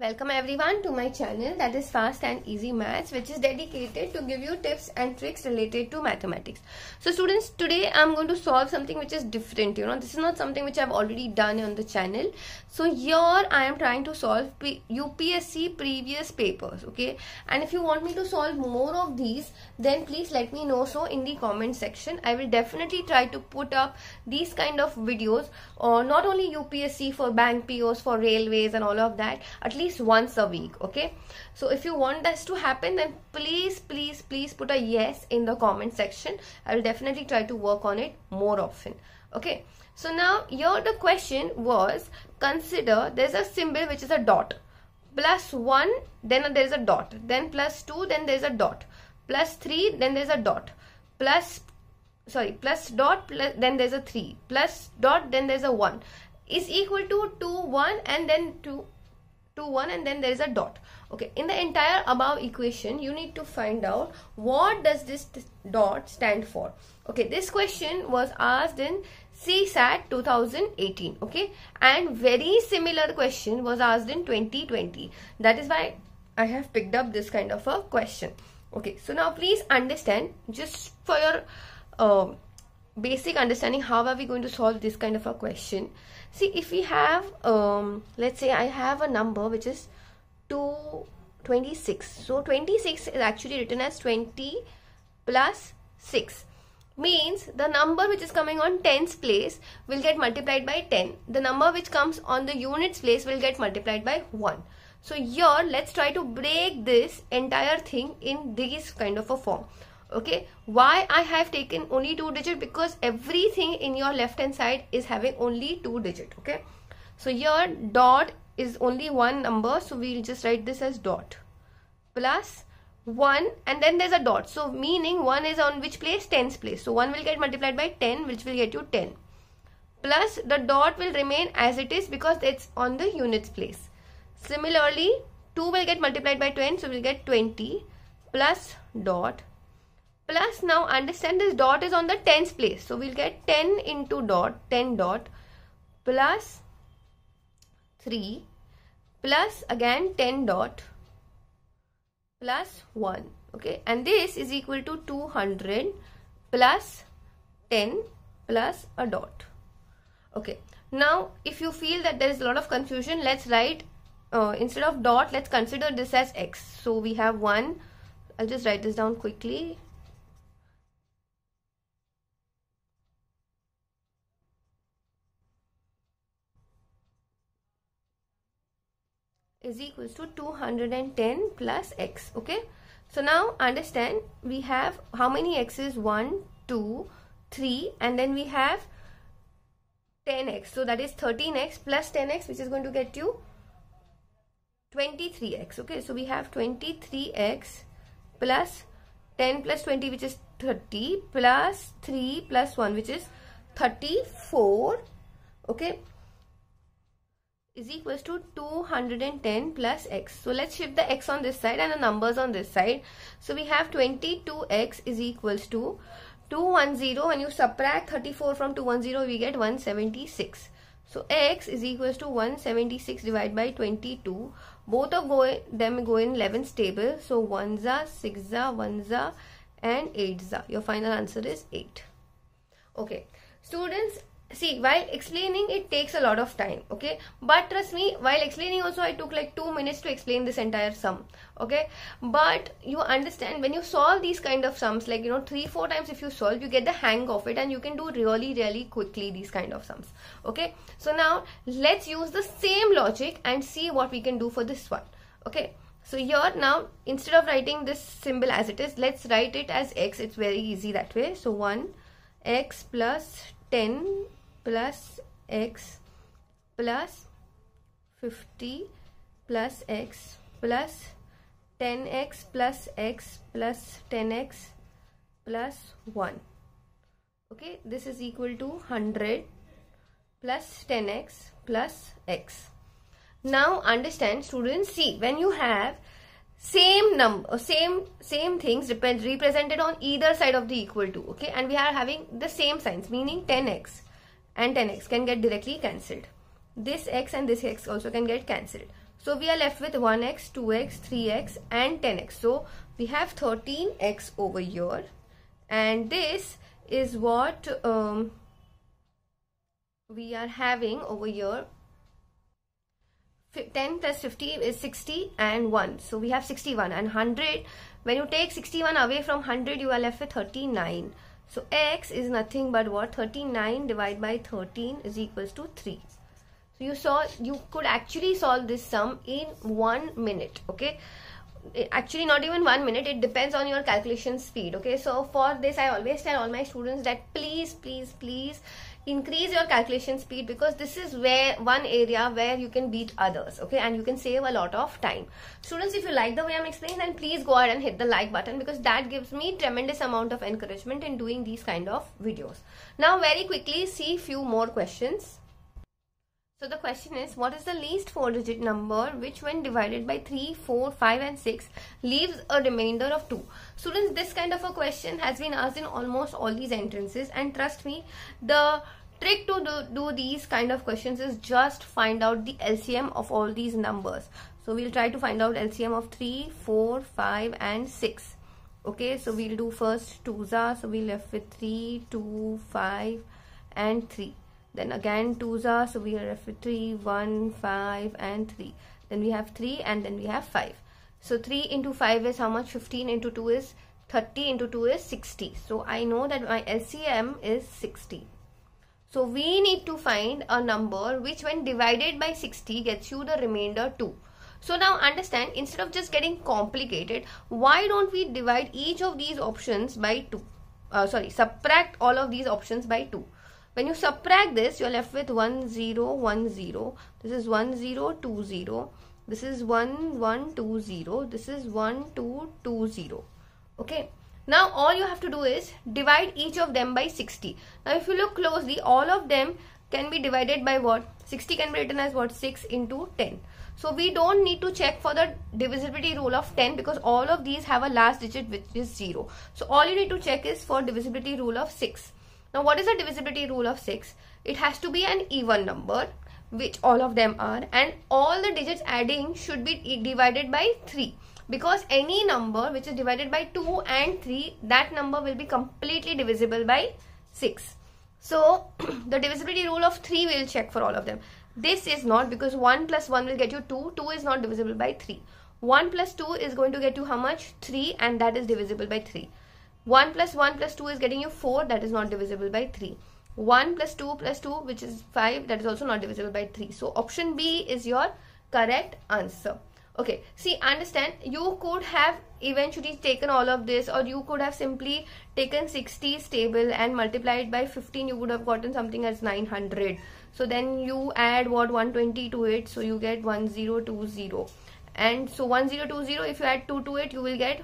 Welcome everyone to my channel that is Fast and Easy Maths which is dedicated to give you tips and tricks related to mathematics. So students today I'm going to solve something which is different you know this is not something which I've already done on the channel. So here I am trying to solve UPSC previous papers okay and if you want me to solve more of these then please let me know so in the comment section. I will definitely try to put up these kind of videos or not only UPSC for bank POs for railways and all of that at least least once a week okay? So if you want this to happen then please please please put a yes in the comment section. I will definitely try to work on it more often okay? So now here the question was consider there's a symbol which is a dot. Plus 1 then there is a dot. Then plus 2 then there is a dot. Plus 3 then there is a dot. Plus sorry plus dot plus then there's a 3 plus dot then there's a 1 is equal to 2 1 and then 2 to 1 and then there is a dot. Okay in the entire above equation you need to find out what does this dot stand for. Okay this question was asked in CSAT 2018 okay and very similar question was asked in 2020 that is why I have picked up this kind of a question. Okay so now please understand just for your uh, basic understanding how are we going to solve this kind of a question? See if we have um, let's say I have a number which is 226 so 26 is actually written as 20 plus 6 means the number which is coming on tens place will get multiplied by 10 the number which comes on the units place will get multiplied by 1 so here let's try to break this entire thing in this kind of a form okay? Why i have taken only two digit? Because everything in your left hand side is having only two digit okay? So your dot is only one number so we'll just write this as dot plus 1 and then there's a dot. So meaning 1 is on which place? Tens place. So 1 will get multiplied by 10 which will get you 10 plus the dot will remain as it is because it's on the units place. Similarly 2 will get multiplied by 10 so we'll get 20 plus dot plus now understand this dot is on the tens place. So we'll get 10 into dot 10 dot plus 3 plus again 10 dot plus 1 okay? And this is equal to 200 plus 10 plus a dot. Okay? Now if you feel that there is a lot of confusion let's write uh, instead of dot let's consider this as x. So we have 1 I'll just write this down quickly is equals to 210 plus x okay? So now understand we have how many x's 1 2 3 and then we have 10x so that is 13x plus 10x which is going to get you 23x okay? So we have 23x plus 10 plus 20 which is 30 plus 3 plus 1 which is 34 okay is equals to 210 plus x. So let's shift the x on this side and the numbers on this side. So we have 22x is equals to 210 when you subtract 34 from 210 we get 176. So x is equals to 176 divided by 22. Both of go them go in 11 table. So 1 za, 6 za, 1 za and 8 za. Your final answer is 8. Okay. Students, see while explaining it takes a lot of time okay? But trust me while explaining also i took like two minutes to explain this entire sum okay? But you understand when you solve these kind of sums like you know three four times if you solve you get the hang of it and you can do really really quickly these kind of sums okay? So now let's use the same logic and see what we can do for this one okay? So here now instead of writing this symbol as it is let's write it as x. It's very easy that way. So 1 x plus 10 plus x plus 50 plus x plus 10x plus x plus 10x plus 1 okay this is equal to 100 plus 10x plus x. Now understand students see when you have same number uh, same same things represented on either side of the equal to okay? And we are having the same signs meaning 10x and 10x can get directly cancelled. this x and this x also can get cancelled. So we are left with 1x 2x 3x and 10x so we have 13x over here. And this is what um, we are having over here. 10 plus 50 is 60 and 1 so we have 61 and 100 when you take 61 away from 100 you are left with 39 so x is nothing but what? 39 divided by 13 is equals to 3 so you saw you could actually solve this sum in one minute okay? Eh, actually not even one minute. It depends on your calculation speed okay? So for this i always tell all my students that please please please increase your calculation speed because this is where one area where you can beat others okay? And you can save a lot of time. Students if you like the way i'm explaining then please go ahead and hit the like button because that gives me tremendous amount of encouragement in doing these kind of videos. Now very quickly see few more questions. So the question is, what is the least four digit number which when divided by 3, 4, 5 and 6 leaves a remainder of 2? Students, this kind of a question has been asked in almost all these entrances and trust me, the trick to do, do these kind of questions is just find out the LCM of all these numbers. So we'll try to find out LCM of 3, 4, 5 and 6. Okay, so we'll do first 2's. So we left with 3, 2, 5 and 3 then again 2's are so we are left with 3 1 5 and 3 then we have 3 and then we have 5 so 3 into 5 is how much 15 into 2 is 30 into 2 is 60 so I know that my LCM is 60 so we need to find a number which when divided by 60 gets you the remainder 2 so now understand instead of just getting complicated why don't we divide each of these options by 2 uh, sorry subtract all of these options by 2 when you subtract this, you're left with 1, 0, 1, 0. This is 1, 0, 2, 0. This is 1, 1, 2, 0. This is 1, 2, 2, 0. Okay. Now, all you have to do is divide each of them by 60. Now, if you look closely, all of them can be divided by what? 60 can be written as what? 6 into 10. So, we don't need to check for the divisibility rule of 10 because all of these have a last digit which is 0. So, all you need to check is for divisibility rule of 6. Now what is the divisibility rule of 6? It has to be an even number which all of them are and all the digits adding should be divided by 3 because any number which is divided by 2 and 3 that number will be completely divisible by 6. So the divisibility rule of 3 will check for all of them. This is not because 1 plus 1 will get you 2. 2 is not divisible by 3. 1 plus 2 is going to get you how much? 3 and that is divisible by 3. 1 plus 1 plus 2 is getting you 4 that is not divisible by 3 1 plus 2 plus 2 which is 5 that is also not divisible by 3 so option B is your correct answer okay see understand. You could have eventually taken all of this or you could have simply taken 60 stable and multiplied by 15 you would have gotten something as 900 so then you add what? 120 to it so you get 1020 and so 1020 if you add 2 to it you will get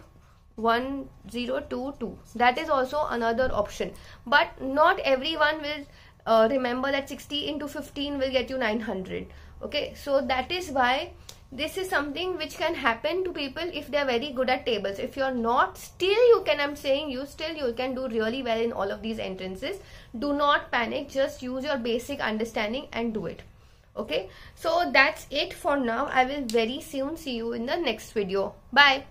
1022 that is also another option. But not everyone will uh, remember that 60 into 15 will get you 900 okay so that is why this is something which can happen to people if they are very good at tables. If you're not still you can i'm saying you still you can do really well in all of these entrances. Do not panic just use your basic understanding and do it. Okay? So that's it for now. I will very soon see you in the next video. Bye